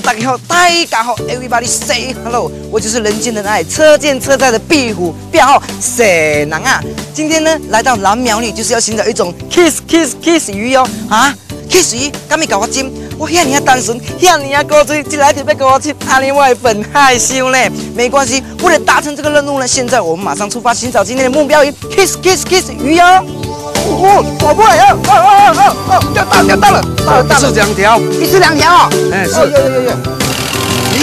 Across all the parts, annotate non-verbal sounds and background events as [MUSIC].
大家好，大家好，，Everybody say hello，我就是人见人爱、车见车载的壁虎编号沈南啊。今天呢，来到蓝苗里，就是要寻找一种 kiss kiss kiss 鱼哦啊，kiss 鱼，干咪搞我金？我遐尼啊单纯，遐尼啊高追，进来就别跟我去，阿林我会很害羞呢。没关系，为了达成这个任务呢，现在我们马上出发寻找今天的目标鱼 kiss kiss kiss 鱼哦。哦，跑过来了，哦哦哦哦，钓到钓到了，到了到了，是两条，一次两条哦。哎是有有有有。咦，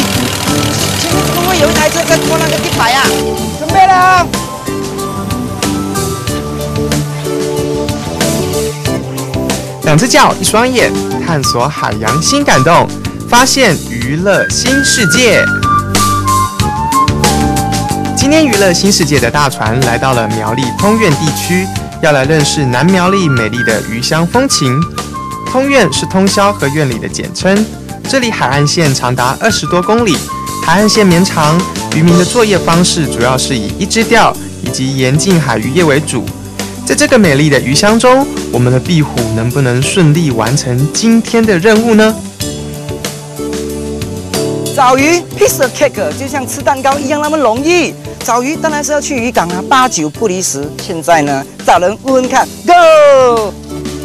前面会不会有一台车在拖那个地板啊？准备了。两只脚，一双眼，探索海洋新感动，发现娱乐新世界。今天娱乐新世界的大船来到了苗栗通苑地区，要来认识南苗栗美丽的鱼乡风情。通苑是通霄和苑里的简称，这里海岸线长达二十多公里，海岸线绵长，渔民的作业方式主要是以一支钓以及沿近海渔业为主。在这个美丽的鱼乡中，我们的壁虎能不能顺利完成今天的任务呢？找鱼 piece of cake 就像吃蛋糕一样那么容易。找鱼当然是要去渔港啊，八九不离十。现在呢，找人问问看，Go！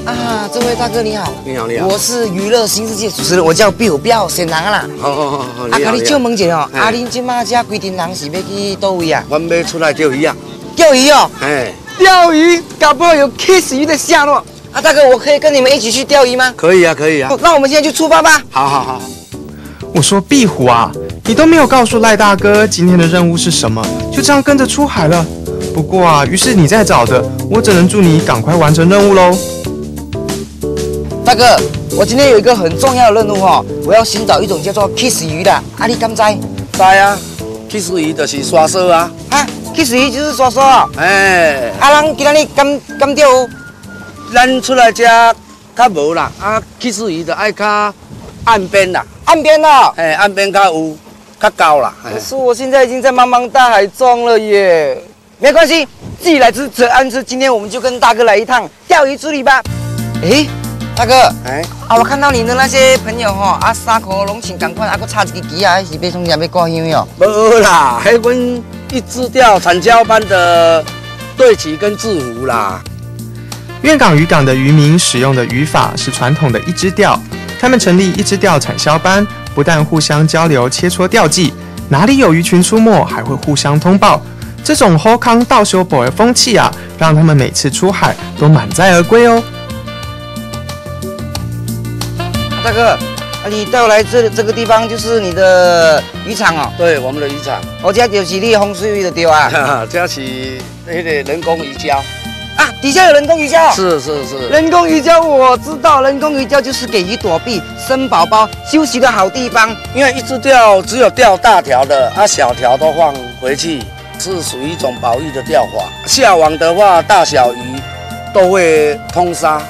啊，这位大哥你好，你好你好我是娱乐新世界主持人，我叫壁虎标沈南啦。好好好好，啊，甲你借问一下哦，嘿啊，恁即马遮规定人是要去倒位啊？我们要出来钓鱼啊，钓鱼哦，哎，钓鱼，搞不好有 kiss 鱼的下落。啊，大哥，我可以跟你们一起去钓鱼吗？可以啊可以啊哦，那我们现在就出发吧。好好好，我说壁虎啊，你都没有告诉赖大哥今天的任务是什么，就这样跟着出海了。不过啊，于是你在找的，我只能祝你赶快完成任务喽。大哥，我今天有一个很重要的任务哦，我要寻找一种叫做 kiss 鱼的，啊，你敢知？在啊，，kiss 鱼就是刷手啊，啊，kiss 鱼就是说说哦，哎，啊，咱今日敢敢钓有？咱出来遮较无啦，啊，，kiss 鱼就爱较岸边啦，岸边哦。哎，岸边较有较高啦，哎可是我现在已经在茫茫大海中了耶。没关系，既来之则安之。今天我们就跟大哥来一趟钓鱼之旅吧。诶，大哥，哎，啊，我看到你的那些朋友吼、啊，衫裤拢请赶快，啊，佫插一支旗啊，是要从遐要挂香哦。无啦，迄阮一支钓产销班的队旗跟制服啦，苑港渔港的渔民使用的渔法是传统的一支钓，他们成立一支钓产销班，不但互相交流切磋钓技，哪里有鱼群出没，还会互相通报。这种后康倒修补的风气啊，让他们每次出海都满载而归哦。大哥，啊，你带我来这这个地方就是你的渔场哦。对，我们的渔场。我这就是你的风水鱼的钓啊。哈哈，这是那个人工鱼礁。啊，底下有人工鱼礁。是是是。人工鱼礁我知道，人工鱼礁就是给鱼躲避、生宝宝、休息的好地方。因为一直钓只有钓大条的，啊小条都放回去，是属于一种保育的钓法。下网的话，大小鱼都会通杀。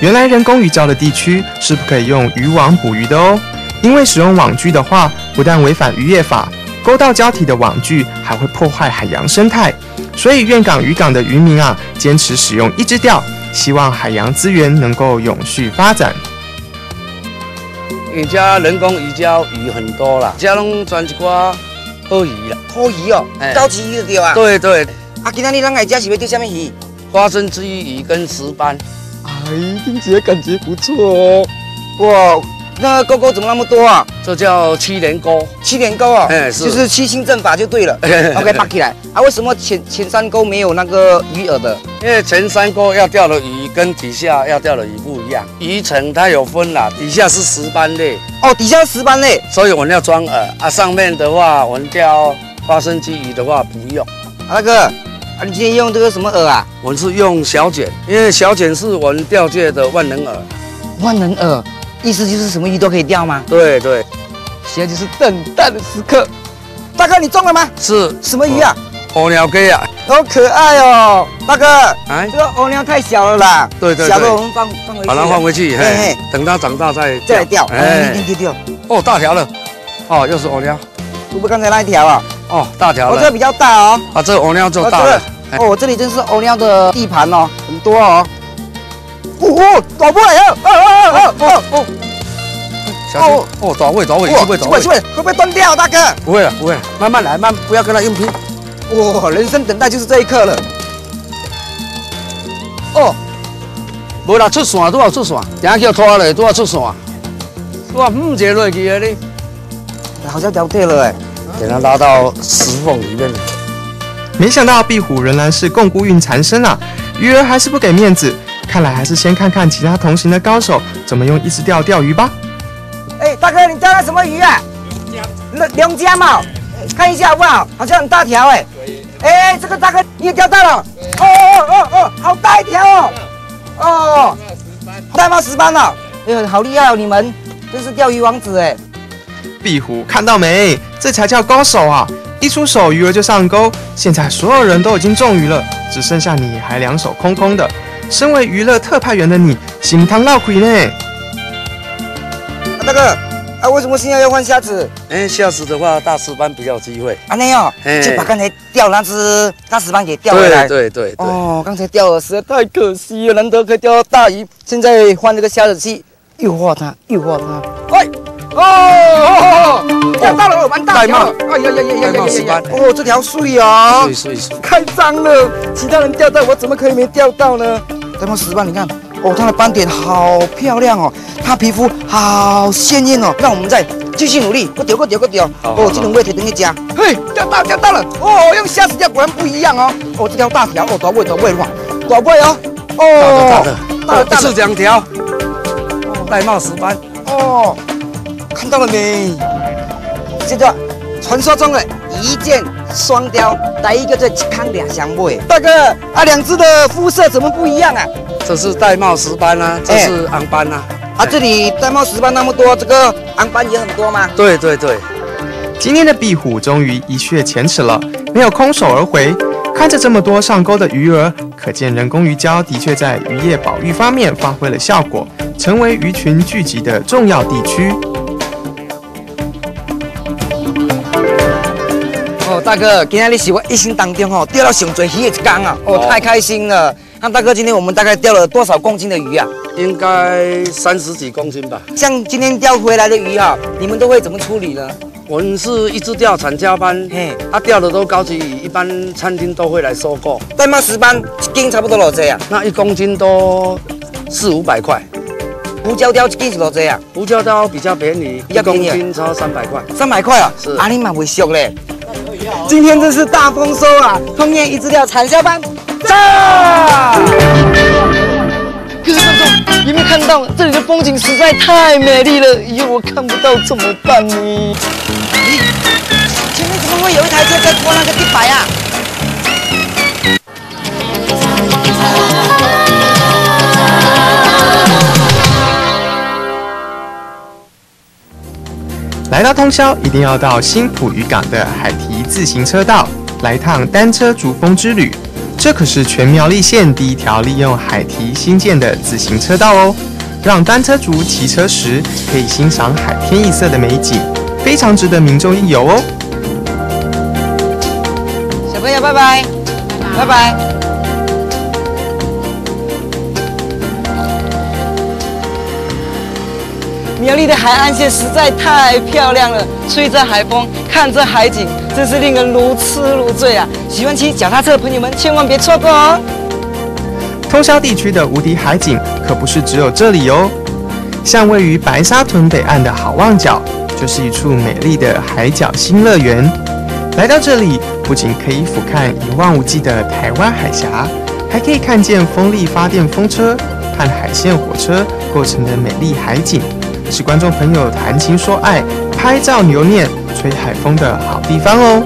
原来人工鱼礁的地区是不可以用渔网捕鱼的哦，因为使用网具的话，不但违反渔业法，勾到礁体的网具还会破坏海洋生态。所以苑港渔港的渔民啊，坚持使用一支钓，希望海洋资源能够永续发展。人家人工鱼礁鱼很多啦，家拢专一寡好鱼啦。好鱼哦，哎高级鱼的对啊。对对，啊，今天咱来家是要钓什么鱼？花生之鱼跟石斑。哎，听起来感觉不错哦。哇，那钩钩怎么那么多啊？这叫七连钩。七连钩啊，哎是就是七星阵法就对了。[LAUGHS] OK，拔起来啊！为什么前前三钩没有那个鱼饵的？因为前三钩要钓的鱼跟底下要钓的鱼不一样，鱼层它有分啦，底下是石斑类，哦，底下是石斑类。所以我们要装饵啊。上面的话，我们钓花生鲫鱼的话不用，啊，大哥，啊，你今天用这个什么饵啊？我们是用小卷，因为小卷是我们钓界的万能饵。万能饵，意思就是什么鱼都可以钓吗？对对，现在就是等待的时刻。大哥，你中了吗？是什么鱼啊？鸵鸟鸡啊。好可爱哦！大哥，哎这，个欧鸟太小了啦。对对对小的我们放放回去。把它放回去，嘿嘿嘿，等它长大再再来钓。哎，哎丢，丢丢，哦，大条了，哦，又是鸵鸟，会不会刚才那一条啊？哦，大条了，我这个比较大哦。啊，这个鸵鸟就大哦了，哎哦，这里真是欧鸟的地盘哦，很多哦。哦哦，倒过来了！哦哦哦哦哦！小心哦，大尾大尾，哇，机会大尾会，会，不会断掉，大哥？不会了不会了，慢慢来，慢不要跟他硬拼。哇，人生等待就是这一刻了。哦，无啦，出线都要出线，等下叫拖落都要出线。哇，唔接落去啊你，好像掉退了哎。给它拉到石缝里面了。没想到壁虎仍然是共孤运缠身啊！鱼儿还是不给面子，看来还是先看看其他同行的高手怎么用一只钓钓鱼吧。哎，大哥，你钓到什么鱼啊？龙龙虾嘛，看一下好不好？好像很大条哎。哎，这个大哥你也钓到了？哦哦哦哦，好大一条哦。哦，带帽石斑了。哎呦，好厉害哦，你们真是钓鱼王子哎。壁虎看到没？这才叫高手啊！一出手，鱼儿就上钩。现在所有人都已经中鱼了，只剩下你还两手空空的。身为娱乐特派员的你，心汤闹鬼呢。啊大哥，啊，为什么现在要换虾子？哎，虾子的话大石斑比较有机会。啊，那样嘿就把刚才钓那只大石斑给钓回来。对对对对。哦，刚才钓了实在太可惜了，难得可以钓到大鱼。现在换这个虾子去，诱惑它，诱惑它。喂，哦哦哦，钓到了，完大条了！哎呀呀呀呀呀呀呀！哦，这条碎啊所以，所以所以，开张了。其他人钓到，我怎么可以没钓到呢？带帽石斑，你看，哦，它的斑点好漂亮哦，它皮肤好鲜艳哦。让我们再继续努力，给我丢，给我丢，给我丢。好好哦，这种味铁等一加。嘿，钓到，钓到了！哦，用虾子钓果然不一样哦。哦，这条大条，哦，大尾，大尾哇，大尾哦。哦，大的大的，大的一次两条，玳瑁石斑。哦，看到了没？这个传说中的一箭双雕，第一个在康两相尾。大哥，啊，两只的肤色怎么不一样啊？这是玳瑁石斑啊，这是昂斑啊。啊，这里玳瑁石斑那么多，这个昂斑也很多吗？对对对，今天的壁虎终于一雪前耻了，没有空手而回。看着这么多上钩的鱼儿，可见人工鱼礁的确在渔业保育方面发挥了效果，成为鱼群聚集的重要地区。大哥，今天你是我一生当中哦钓到上最鱼的一缸啊！哦，哦太开心了。那大哥，今天我们大概钓了多少公斤的鱼啊？应该三十几公斤吧。像今天钓回来的鱼哈、你们都会怎么处理呢？我们是一直钓产加班，嘿，他钓的都高级鱼，一般餐厅都会来收购。玳瑁石斑一斤差不多多少啊？那一公斤都四五百块，胡椒雕一斤是多少啊？胡椒雕比较便宜，一公斤超三百块。三百块啊！是阿你蛮会俗嘞。今天真是大丰收啊！通验一只钓产销班，炸！各位观众，有没有看到这里的风景实在太美丽了？以后我看不到怎么办呢？咦，前面怎么会有一台车在拖那个地板啊？来到通宵，一定要到新浦渔港的海堤自行车道来趟单车逐风之旅。这可是全苗栗县第一条利用海堤新建的自行车道哦，让单车族骑车时可以欣赏海天一色的美景，非常值得民众一游哦。小朋友，拜拜，拜拜。苗栗的海岸线实在太漂亮了，吹着海风，看着海景，真是令人如痴如醉啊！喜欢骑脚踏车的朋友们，千万别错过哦。通宵地区的无敌海景可不是只有这里哦，像位于白沙屯北岸的好望角，就是一处美丽的海角新乐园。来到这里，不仅可以俯瞰一望无际的台湾海峡，还可以看见风力发电风车和海线火车构成的美丽海景，是观众朋友谈情说爱、拍照留念、吹海风的好地方哦。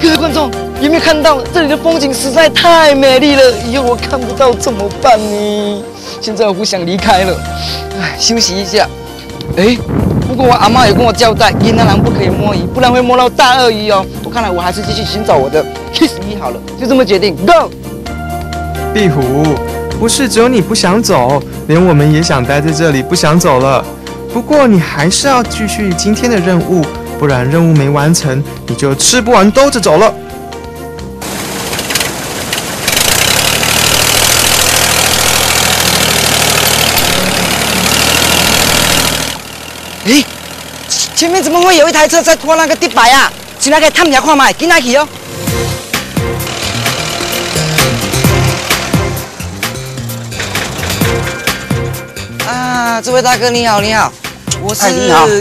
各位观众，有没有看到这里的风景实在太美丽了？以后我看不到怎么办呢？现在我不想离开了，唉，休息一下。哎，不过我阿妈有跟我交代，云南郎不可以摸鱼，不然会摸到大鳄鱼哦。我看来我还是继续寻找我的 kiss 鱼好了，就这么决定，Go！壁虎，不是只有你不想走，连我们也想待在这里，不想走了。不过你还是要继续今天的任务，不然任务没完成，你就吃不完兜着走了。咦，前面怎么会有一台车在拖那个地板啊？进来给探一下看嘛，进来去哦。啊，这位大哥你好，你好，我是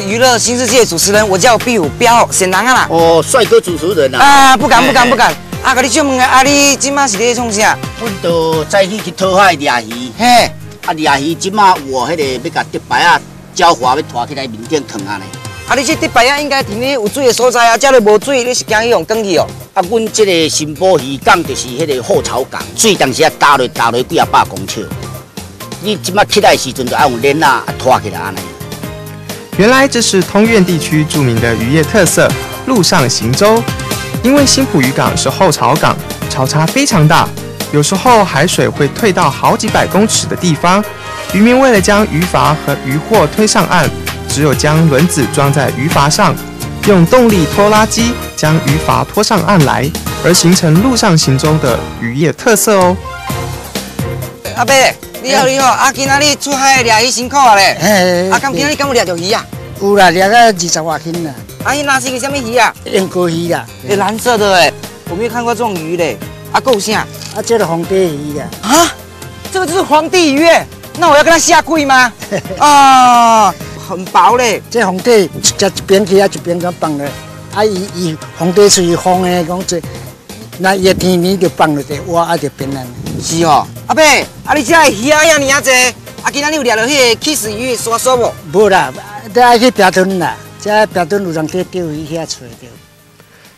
娱乐新世界主持人，我叫壁虎标号显人啊啦。哦，帅哥主持人啊！啊，不敢不敢不敢。啊，甲你借问个，啊，你今麦是咧创啥？阮都早起去讨海掠鱼，嘿，啊掠鱼即马有迄个要甲竹排啊浇花要拖起来面顶扛啊呢。啊，你这竹排啊应该停咧有水的所在啊，遮咧无水，你是惊伊用更去哦。啊，阮即个新宝鱼港就是迄个后槽港，水当时啊打落打落几啊百公尺。你即马起来时阵就要用链啊拖起来安尼。原来这是通苑地区著名的渔业特色——陆上行舟。因为新浦渔港是后潮港，潮差非常大，有时候海水会退到好几百公尺的地方。渔民为了将渔筏和渔货推上岸，只有将轮子装在渔筏上，用动力拖拉机将渔筏拖上岸来，而形成陆上行舟的渔业特色哦。阿贝，你好你好，啊，今仔日出海掠鱼辛苦啊咧。嘿，啊，今今日敢有掠着鱼啊？有啦，掠到二十外斤啦，啊，伊那是个什么鱼啊？英国鱼啦，诶，蓝色的诶，我没有看过这种鱼嘞。啊，够啥？啊，这个皇帝鱼啊，啊，这个就是皇帝鱼诶，那我要跟他下跪吗？啊，很薄嘞。这皇帝一一边去啊，一边咁放落，啊，伊伊红底属于风的，讲这，那一天你就放落地，哇，啊就变了。是哦，阿伯，啊，你这个鱼啊遐尼啊多，啊，今仔你有掠到迄个起死鱼的沙沙无？无啦，得爱去标墩啦，这标墩有人去钓鱼遐找着。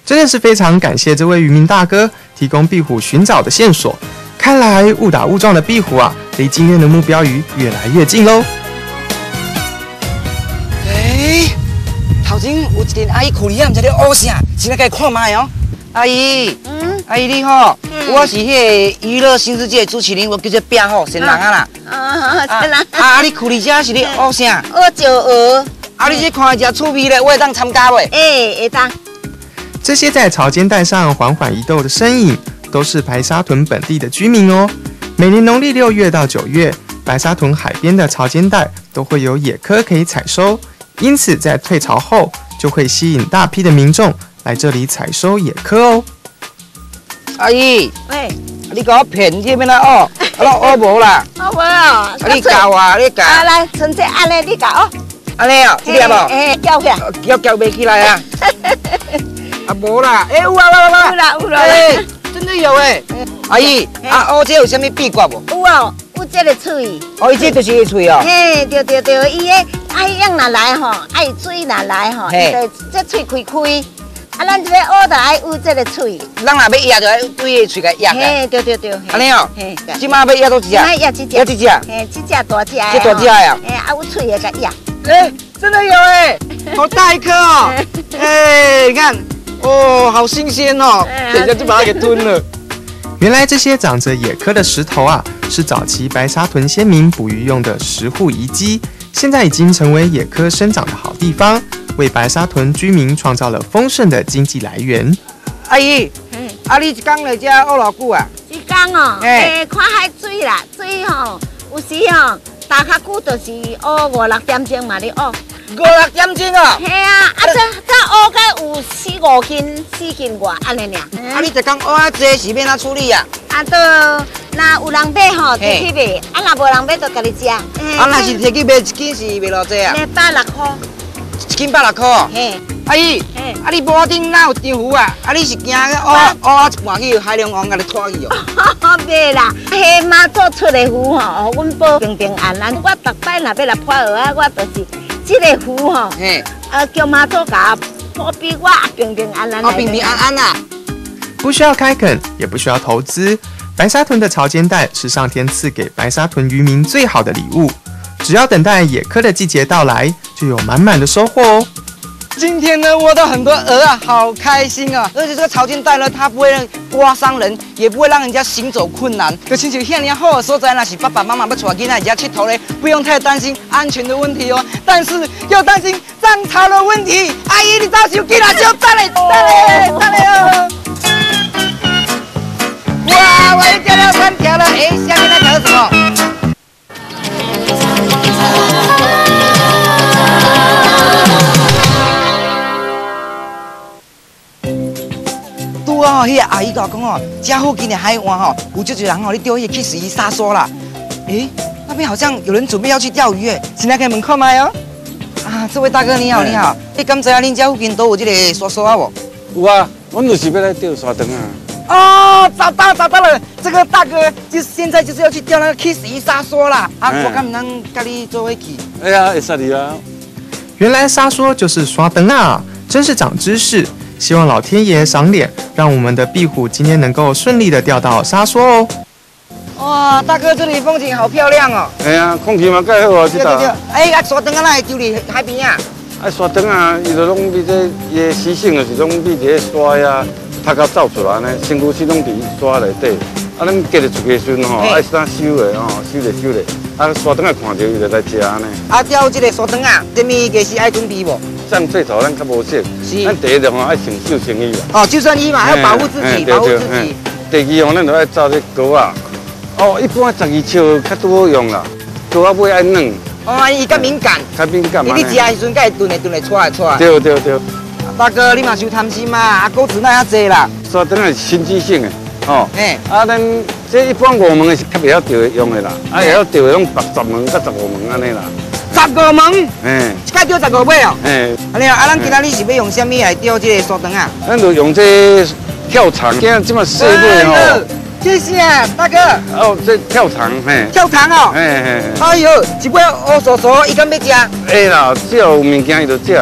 真的是非常感谢这位渔民大哥提供壁虎寻找的线索。看来误打误撞的壁虎啊，离今天的目标鱼越来越近喽。诶，头前有一件阿姨苦里啊，毋知咧乌啥，先来甲伊看卖哦。阿姨，嗯，阿姨你好，嗯我是迄个娱乐新世界主持人，我叫做变好先人啊啦。啊，啊是啦，啊，啊你苦里遮是咧学啥？我就学，啊，你这看起来趣味咧，我会当参加袂？诶，会当，这些在潮间带上缓缓移动的身影，都是白沙屯本地的居民哦。每年农历六月到九月，白沙屯海边的潮间带都会有野科可以采收，因此在退潮后就会吸引大批的民众来这里采收野科哦。阿姨，喂，你给我骗这边来学，啊，我学无啦。好无哦，啊，你教啊，你教。啊，来，趁这安尼你教哦，安尼哦，这粒无？诶，叫起来，叫叫袂起来啊。[LAUGHS] 啊，无啦，诶，有啊，有啊，有啦有啦诶，真的有诶。阿姨，啊，哦这有啥物秘诀无？有哦，有这个喙，哦，伊这就是伊喙哦。嘿，对对对，伊个爱养若来吼，爱水若来吼，嘿伊就这喙开开，啊，咱这个学就爱有这个喙，咱若要压就要对伊喙甲压的。嘿，对对对，安尼哦嘿，即马要压多只？爱压这只，压这只？嘿，这只大只的吼，这大只的啊嘿，啊，有喙会甲压。哎，真的有哎，[LAUGHS] 好大一颗哦！哎，你看，哦，好新鲜哦！[LAUGHS] 等一下就把它给吞了。[LAUGHS] 原来这些长着野科的石头啊，是早期白沙屯先民捕鱼用的石户遗迹，现在已经成为野科生长的好地方，为白沙屯居民创造了丰盛的经济来源。阿姨，嗯，啊，你一工来遮学偌久啊？一工哦，嘿诶，看海水啦，水吼，有时吼，打较久就是学五六点钟嘛，你学。五六点钟哦！嘿啊，啊这这学个有四五斤、四斤外安尼尔。啊，你一工学啊济是要哪处理啊？啊，都若有人买吼，嘿摕去卖；啊，若无人买，就家己食。啊，若是摕去卖一斤是卖偌济啊？卖百六块。一斤百六块哦。嘿，阿姨，嘿，啊，你脖顶哪有张符啊？啊，你是惊个学学啊一半去海龙王甲你拖去哦？[LAUGHS] 袂啦，迄妈祖出的符吼，互阮保平平安安。我逐摆若要来破蚵啊，我就是这个符吼，嘿，呃，叫妈祖甲破比我平平安安。哦，平平安安啊。不需要开垦，也不需要投资，白沙屯的潮间带是上天赐给白沙屯渔民最好的礼物。只要等待野科的季节到来，有满满的收获哦。今天呢，摸到很多鹅啊，好开心啊！而且这个潮间带呢，它不会让刮伤人，也不会让人家行走困难。可亲像遐尔好的所在，那是爸爸妈妈要带囡仔家佚佗嘞，不用太担心安全的问题哦。但是要担心涨潮的问题。阿姨，你早手机啦，就赞嘞，赞嘞，赞嘞哦！哇，我又钓到三条了，哎，下面那条是什么？啊，迄个阿姨甲我讲哦，家附近的海湾吼，有足多人哦，你钓迄个 kiss 鱼沙梭啦。诶，那边好像有人准备要去钓鱼诶，进来开门看麦哦。啊，这位大哥你好，你好，你敢知啊？恁家附近都有这个沙梭啊无？有啊，阮就是要来钓沙灯啊。哦，找到找到了，这个大哥就现在就是要去钓那个 kiss 鱼沙梭啦。啊，嗯我敢能跟你做伙去？哎呀，会使你啊！原来沙梭就是刷灯啊，真是长知识。希望老天爷赏脸，让我们的壁虎今天能够顺利的钓到沙梭哦。哇，大哥这里风景好漂亮哦。哎呀，空气嘛介好啊，这对对对搭。，哎，啊沙灯啊，那会丢伫海边啊？啊，沙灯啊，伊就拢比这伊的习性就是拢比这个沙呀，它较走出来呢，身躯是拢伫沙内底。啊，咱隔着出去的时阵吼，嘿爱啥收的吼，收着收着。啊，沙灯啊看着伊就来食安尼。啊，钓这个沙灯啊，什么个是爱准备无？像最头咱较无熟，咱第一种吼爱穿救生衣啦。哦，救生衣嘛，要保护自己，保护自己。第二样咱就爱罩这钩啊。哦，一般十二尺较拄好用啦，钩啊尾爱软，哦，伊较敏感，较敏感嘛。你你食的时阵，该会炖的炖的出来出来。对对对，大哥，你嘛伤贪心嘛，啊，钩子那遐济啦。沙灯是新机性的，哦。嘿，啊，咱这一般五门的是较袂晓钓的用的啦，啊会晓钓的拢八十门到十五门安尼啦。十五门，哎，一该钓十五尾哦。哎，安尼啊，啊，咱今仔日是要用什么来钓这个沙灯啊？咱就用这跳长，今仔这么细尾哦，谢谢啊，大哥，哦，这跳长，嘿，跳长哦。嘿嘿嘿，哎呦，一尾乌索索，伊敢要食？会啦，只要有物件伊就食。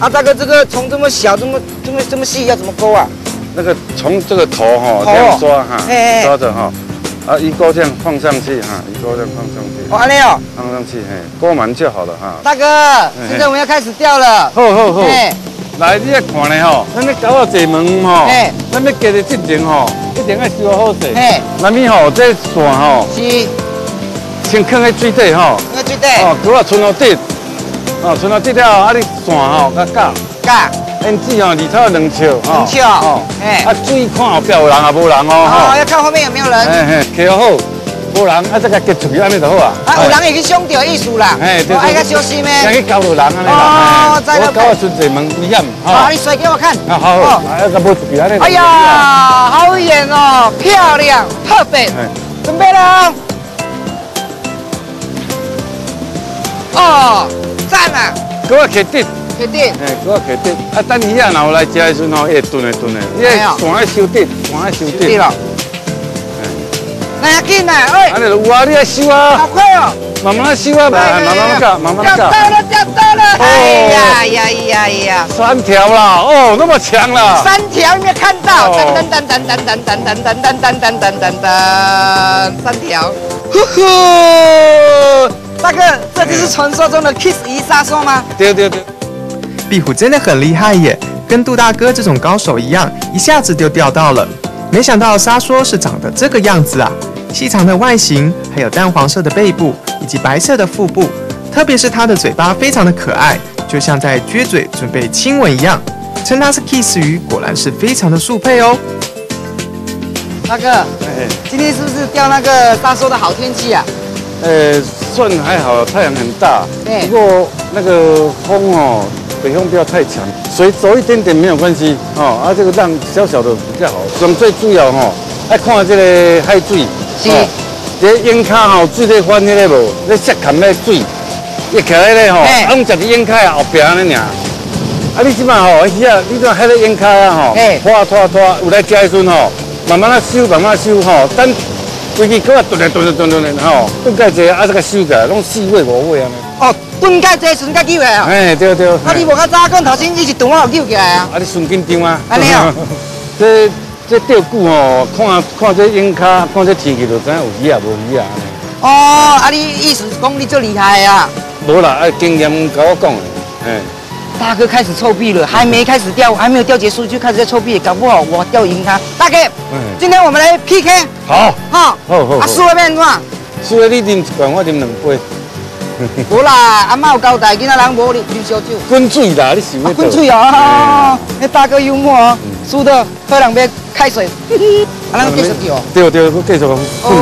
啊，大哥，这个虫这么小，这么这么这么细，要怎么钩啊？那个从这个头哈头这样抓哈抓着哈，啊一钩这样放上去哈，一钩这样放上去，哦，安尼哦，放上去嘿，钩满就好了哈。大哥，现在我们要开始钓了。好好好，嘿，来你来看咧吼，咱要搞到坐门吼嘿，咱要加的进前吼，一定要收好势。嘿，那么吼这线吼，是，先放在水底吼，那最底。哦，钩啊存到底，哦存到底了后，啊你线吼甲架，嘎，因只吼里头两笑两尺哦嘿啊注意看后边有人啊无人哦哦，要看后面有没有人。嘿嘿，骑好，无人啊这个夹出去安尼就好啊。啊，有人已经伤到意思啦，哎，对我爱较小心惊咩？去搞到人安尼哦啦。知道我搞啊出这门危险。啊，你甩给我看。啊好啊个无出去安尼。哎呀，好远哦，漂亮，perfect，哎，准备了。哦，赞啊，给我起底，决定。哎，给我起底。啊，等鱼啊，然后来食的时阵吼，会炖的炖的。你哎呀线爱收底，线爱收底。对了。哎要紧呐，哎，安尼就有啊，你爱收啊好，快哦。慢慢收啊，慢慢慢搞，慢慢搞。钓到了，钓到了！哎呀呀呀呀！三条啦，哦，那么强啦。三条有没有看到？哦噔噔噔噔噔噔噔噔噔噔噔噔噔噔，三条。呼呼，大哥，这就是传说中的 kiss 一杀说吗？对对对。壁虎真的很厉害耶，跟杜大哥这种高手一样，一下子就钓到了。没想到沙梭是长得这个样子啊，细长的外形，还有淡黄色的背部以及白色的腹部，特别是它的嘴巴非常的可爱，就像在撅嘴准备亲吻一样。称它是 kiss 鱼，果然是非常的速配哦。大哥，哎，今天是不是钓那个沙梭的好天气啊？呃，算还好，太阳很大。对不过那个风哦，北风不要太强，水走一点点没有关系哦。啊，这个浪小小的比较好。上最主要吼，爱看这个海水。是哦这眼卡吼，水在翻迄个无，咧石坎咧水，一起来咧吼，嘿啊，拢食伫眼卡后壁安尼尔。啊，你即摆吼，迄啊，你怎海咧眼卡啊吼嘿，拖拖拖，有来食的时阵吼，慢慢啊收，慢慢啊收吼，等规支搁啊炖来炖来炖来炖来吼，炖介济啊，这个收起来，拢四尾五尾安尼。哦，炖盖这顺甲救来啊！哎，对对。啊，你无较早讲头先你是炖我有救起来啊？啊，你顺紧张啊！安尼哦 [LAUGHS] 这这钓久吼，看看这眼卡，看这天气就知影有鱼啊，无鱼啊安尼。哦，啊，你意思是讲你最厉害啊？无啦，啊经验甲我讲的，哎，大哥开始臭屁了，还没开始钓，还没有钓结束就开始在臭屁，搞不好我钓赢他。大哥，今天我们来 PK 好，哈，好好好啊，输了变怎？输了你啉一罐，我啉两杯，[LAUGHS] 无啦，阿妈有交代，今仔人无啉啉烧酒。滚水啦，你想要滚水哦！那大哥幽默哦，输的喝两杯开水，[LAUGHS] 啊，咱继续钓。对对，我继续奋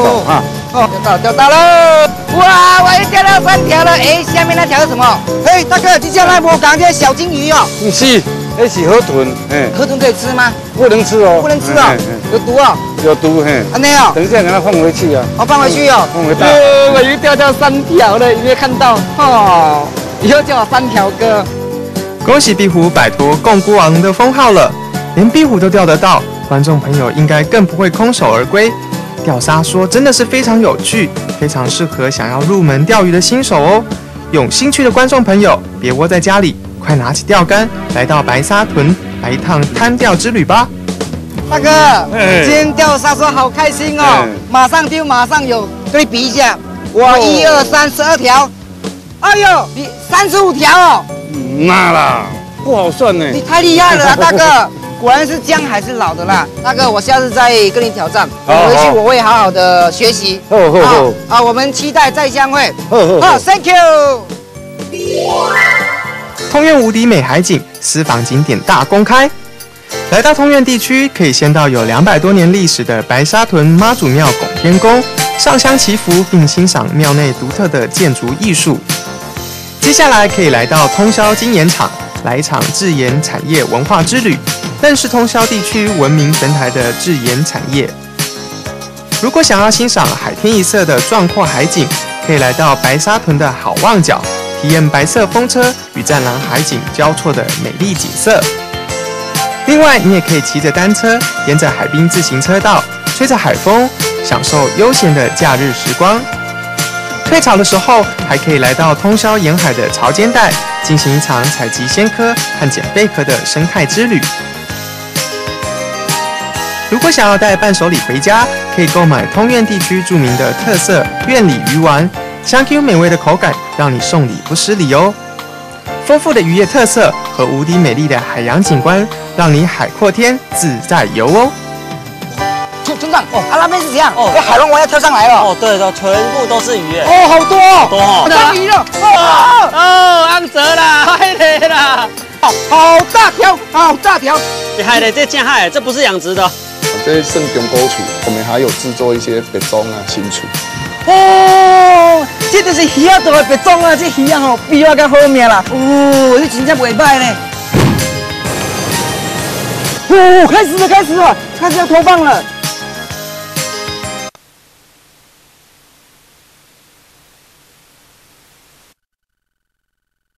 斗哈。哦，钓到钓到了！哇，我又钓到三条了。哎，下面那条是什么？哎，大哥，这下来无讲这小金鱼哦。不是，那是河豚，嘿，河豚可以吃吗？不能吃哦，不能吃哦嘿，嘿有毒哦。有毒，嘿。啊，没有，等一下给它放回去啊，我放回去哦。放回大。呃，我又钓到三条了，有没有看到？哦，以后叫我三条哥。恭喜壁虎摆脱共孤王的封号了，连壁虎都钓得到，观众朋友应该更不会空手而归。钓沙说真的是非常有趣，非常适合想要入门钓鱼的新手哦。有兴趣的观众朋友，别窝在家里，快拿起钓竿，来到白沙屯来一趟滩钓之旅吧。大哥，嘿今天钓沙说好开心哦，马上丢，马上有，对比一下，哇，一二三，十二条，哎呦，你三十五条哦，那啦，不好算呢。你太厉害了啊，大哥，果然是姜还是老的辣，大哥，我下次再跟你挑战，好好。回去我会好好的学习，好好好。好，啊，我们期待再相会，好好好。好，，Thank you。通苑无敌美海景私房景点大公开。来到通苑地区，可以先到有两百多年历史的白沙屯妈祖庙拱天宫上香祈福，并欣赏庙内独特的建筑艺术。接下来可以来到通霄金岩厂，来一场制盐产业文化之旅，更是通霄地区闻名全台的制盐产业。如果想要欣赏海天一色的壮阔海景，可以来到白沙屯的好望角，体验白色风车与湛蓝海景交错的美丽景色。另外，你也可以骑着单车，沿着海滨自行车道，吹着海风，享受悠闲的假日时光。退潮的时候，还可以来到通霄沿海的潮间带，进行一场采集鲜科和捡贝壳的生态之旅。如果想要带伴手礼回家，可以购买通苑地区著名的特色苑里鱼丸，香 Q 美味的口感，让你送礼不失礼哦。丰富的渔业特色和无敌美丽的海洋景观，让你海阔天自在游哦。村村长，哦，啊那边是怎样？哦哦，海龙王要跳上来了。哦，对的，全部都是鱼耶。哦，好多哦，多哦章鱼了，哦，哦，安泽啦，海嘞啦，哦好大条，好大条。海嘞，这真海，这不是养殖的。这圣中高处，我们还有制作一些别装啊、新处。哦，这就是鱼啊大的别装啊，这鱼啊吼比我较好命啦。哦，这真正袂歹呢。哦，开始了，开始了，开始要投放了。